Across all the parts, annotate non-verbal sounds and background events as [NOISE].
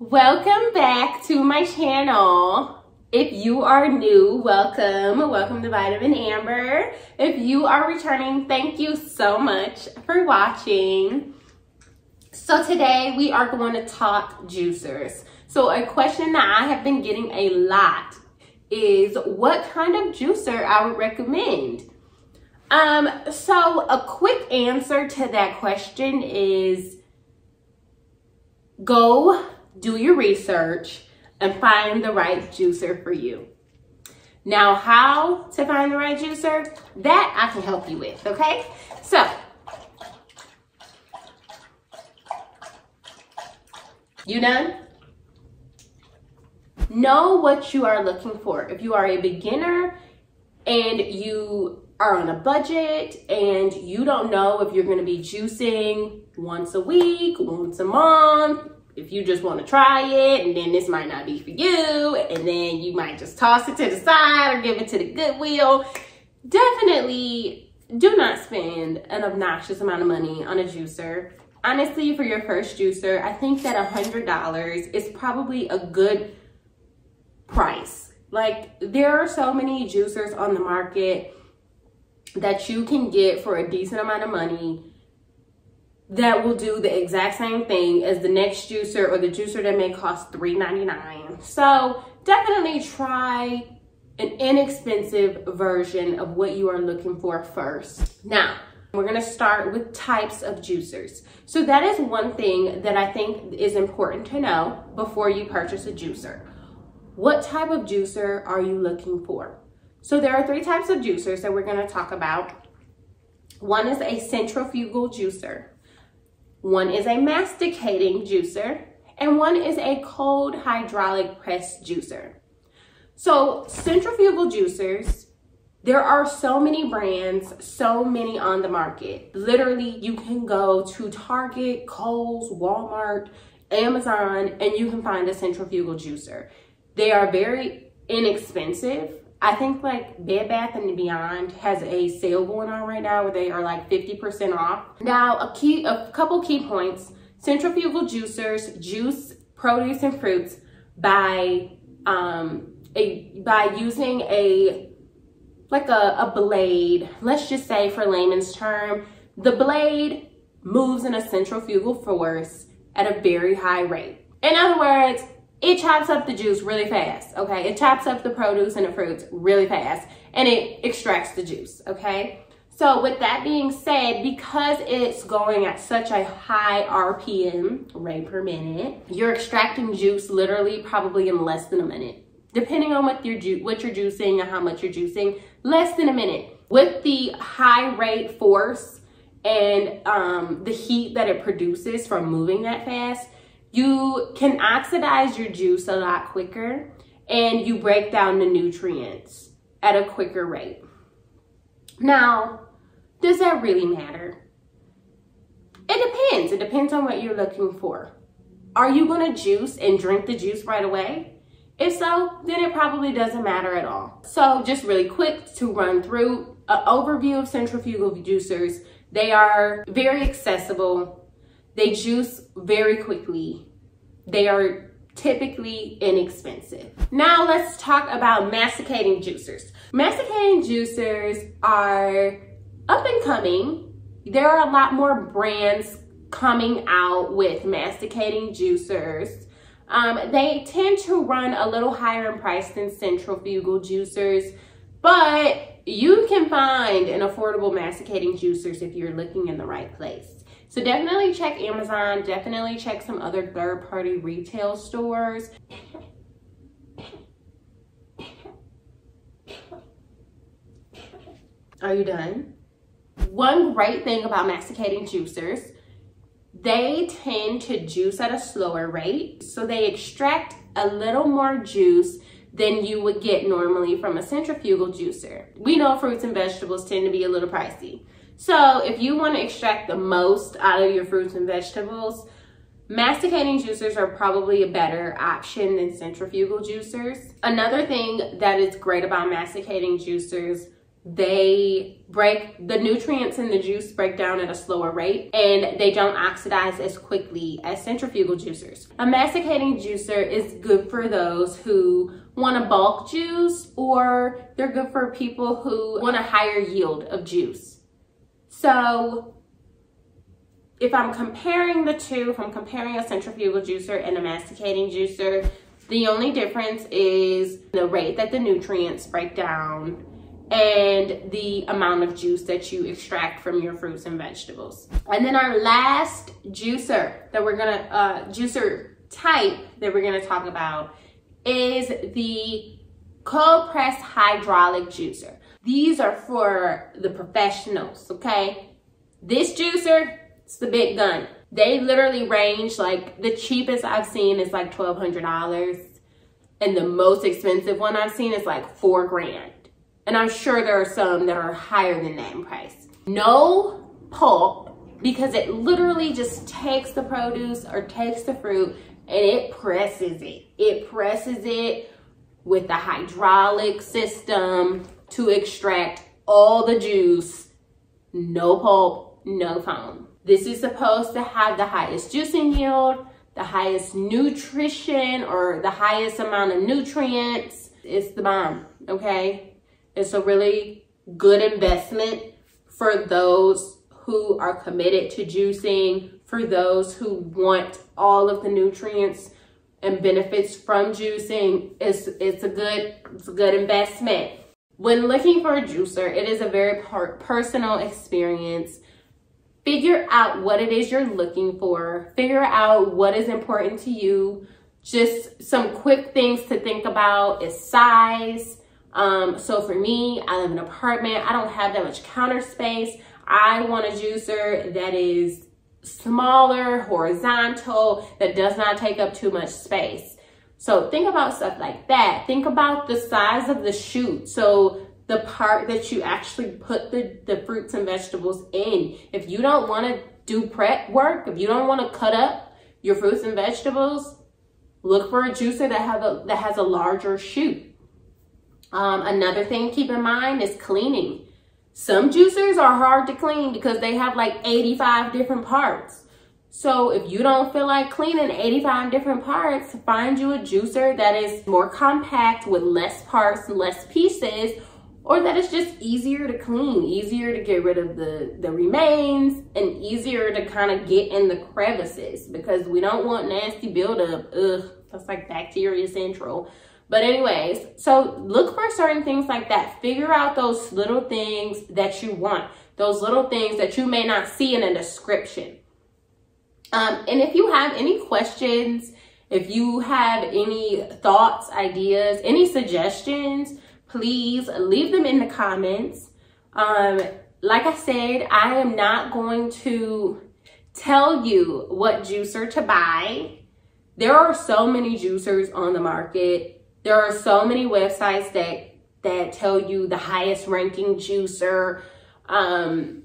Welcome back to my channel. If you are new, welcome. Welcome to Vitamin Amber. If you are returning, thank you so much for watching. So today we are going to talk juicers. So a question that I have been getting a lot is what kind of juicer I would recommend. Um, so a quick answer to that question is go do your research and find the right juicer for you. Now, how to find the right juicer, that I can help you with, okay? So, you done? Know what you are looking for. If you are a beginner and you are on a budget and you don't know if you're gonna be juicing once a week, once a month, if you just want to try it and then this might not be for you and then you might just toss it to the side or give it to the Goodwill, definitely do not spend an obnoxious amount of money on a juicer. Honestly, for your first juicer, I think that a $100 is probably a good price. Like there are so many juicers on the market that you can get for a decent amount of money that will do the exact same thing as the next juicer or the juicer that may cost $3.99. So definitely try an inexpensive version of what you are looking for first. Now, we're gonna start with types of juicers. So that is one thing that I think is important to know before you purchase a juicer. What type of juicer are you looking for? So there are three types of juicers that we're gonna talk about. One is a centrifugal juicer. One is a masticating juicer and one is a cold hydraulic press juicer. So centrifugal juicers, there are so many brands, so many on the market. Literally, you can go to Target, Kohl's, Walmart, Amazon, and you can find a centrifugal juicer. They are very inexpensive I think like Bed Bath and Beyond has a sale going on right now where they are like 50% off. Now, a key, a couple key points. Centrifugal juicers juice produce and fruits by um, a by using a like a, a blade. Let's just say for layman's term, the blade moves in a centrifugal force at a very high rate. In other words, it chops up the juice really fast, okay? It chops up the produce and the fruits really fast and it extracts the juice, okay? So with that being said, because it's going at such a high RPM, rate per minute, you're extracting juice literally probably in less than a minute. Depending on what you're, what you're juicing and how much you're juicing, less than a minute. With the high rate force and um, the heat that it produces from moving that fast, you can oxidize your juice a lot quicker and you break down the nutrients at a quicker rate. Now, does that really matter? It depends. It depends on what you're looking for. Are you going to juice and drink the juice right away? If so, then it probably doesn't matter at all. So just really quick to run through an overview of centrifugal juicers. They are very accessible they juice very quickly. They are typically inexpensive. Now let's talk about masticating juicers. Masticating juicers are up and coming. There are a lot more brands coming out with masticating juicers. Um, they tend to run a little higher in price than centrifugal juicers, but you can find an affordable masticating juicers if you're looking in the right place. So definitely check Amazon, definitely check some other third party retail stores. Are you done? One great thing about masticating juicers, they tend to juice at a slower rate. So they extract a little more juice than you would get normally from a centrifugal juicer. We know fruits and vegetables tend to be a little pricey. So if you want to extract the most out of your fruits and vegetables, masticating juicers are probably a better option than centrifugal juicers. Another thing that is great about masticating juicers they break the nutrients in the juice break down at a slower rate and they don't oxidize as quickly as centrifugal juicers. A masticating juicer is good for those who want a bulk juice or they're good for people who want a higher yield of juice. So if I'm comparing the two, if I'm comparing a centrifugal juicer and a masticating juicer, the only difference is the rate that the nutrients break down and the amount of juice that you extract from your fruits and vegetables. And then our last juicer that we're gonna, uh, juicer type that we're gonna talk about is the cold press hydraulic juicer. These are for the professionals, okay? This juicer, it's the big gun. They literally range like the cheapest I've seen is like $1,200 and the most expensive one I've seen is like four grand. And I'm sure there are some that are higher than that in price. No pulp because it literally just takes the produce or takes the fruit and it presses it. It presses it with the hydraulic system to extract all the juice. No pulp, no foam. This is supposed to have the highest juicing yield, the highest nutrition or the highest amount of nutrients. It's the bomb, okay? It's a really good investment for those who are committed to juicing, for those who want all of the nutrients and benefits from juicing. It's, it's, a, good, it's a good investment. When looking for a juicer, it is a very personal experience. Figure out what it is you're looking for. Figure out what is important to you. Just some quick things to think about is size, um, so for me, I live in an apartment. I don't have that much counter space. I want a juicer that is smaller, horizontal, that does not take up too much space. So think about stuff like that. Think about the size of the chute. So the part that you actually put the, the fruits and vegetables in. If you don't want to do prep work, if you don't want to cut up your fruits and vegetables, look for a juicer that have a that has a larger chute. Um, another thing keep in mind is cleaning. Some juicers are hard to clean because they have like 85 different parts. So if you don't feel like cleaning 85 different parts, find you a juicer that is more compact with less parts less pieces, or that is just easier to clean, easier to get rid of the, the remains, and easier to kind of get in the crevices because we don't want nasty buildup. Ugh, that's like bacteria central. But anyways, so look for certain things like that. Figure out those little things that you want. Those little things that you may not see in a description. Um, and if you have any questions, if you have any thoughts, ideas, any suggestions, please leave them in the comments. Um, like I said, I am not going to tell you what juicer to buy. There are so many juicers on the market there are so many websites that that tell you the highest ranking juicer. Um,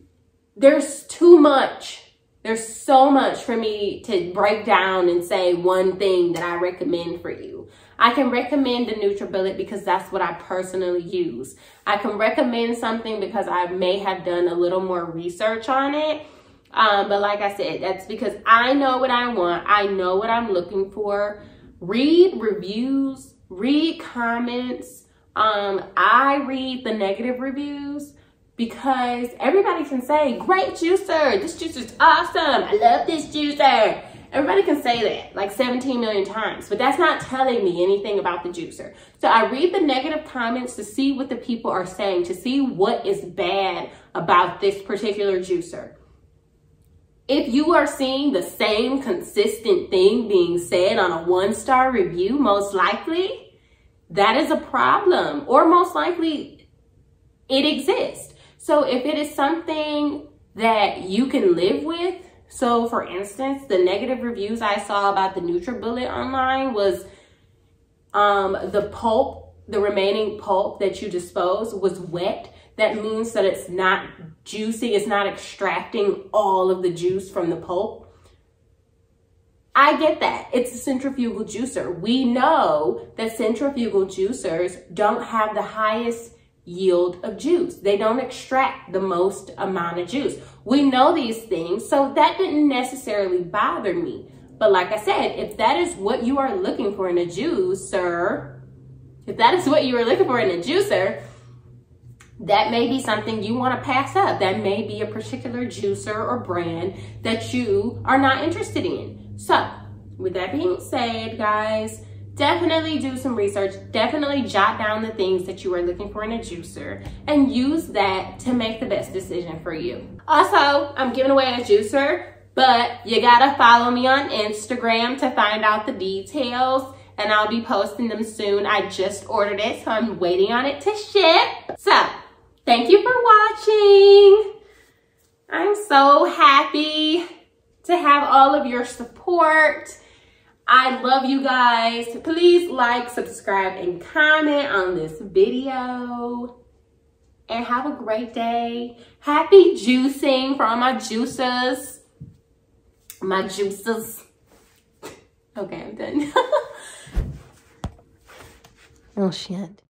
there's too much. There's so much for me to break down and say one thing that I recommend for you. I can recommend the NutriBullet because that's what I personally use. I can recommend something because I may have done a little more research on it. Um, but like I said, that's because I know what I want. I know what I'm looking for. Read reviews read comments. Um, I read the negative reviews because everybody can say, great juicer, this juicer's awesome, I love this juicer. Everybody can say that like 17 million times, but that's not telling me anything about the juicer. So I read the negative comments to see what the people are saying, to see what is bad about this particular juicer. If you are seeing the same consistent thing being said on a one-star review, most likely, that is a problem or most likely it exists. So if it is something that you can live with, so for instance, the negative reviews I saw about the NutriBullet online was um, the pulp, the remaining pulp that you dispose was wet. That means that it's not juicy, it's not extracting all of the juice from the pulp. I get that. It's a centrifugal juicer. We know that centrifugal juicers don't have the highest yield of juice. They don't extract the most amount of juice. We know these things, so that didn't necessarily bother me. But like I said, if that is what you are looking for in a juicer, if that is what you are looking for in a juicer, that may be something you want to pass up. That may be a particular juicer or brand that you are not interested in. So, with that being said, guys, definitely do some research. Definitely jot down the things that you are looking for in a juicer and use that to make the best decision for you. Also, I'm giving away a juicer, but you gotta follow me on Instagram to find out the details and I'll be posting them soon. I just ordered it, so I'm waiting on it to ship. So, thank you for watching. I'm so happy to have all of your support. I love you guys. Please like, subscribe, and comment on this video. And have a great day. Happy juicing for all my juicers. My juices. Okay, I'm done. [LAUGHS] oh, shit.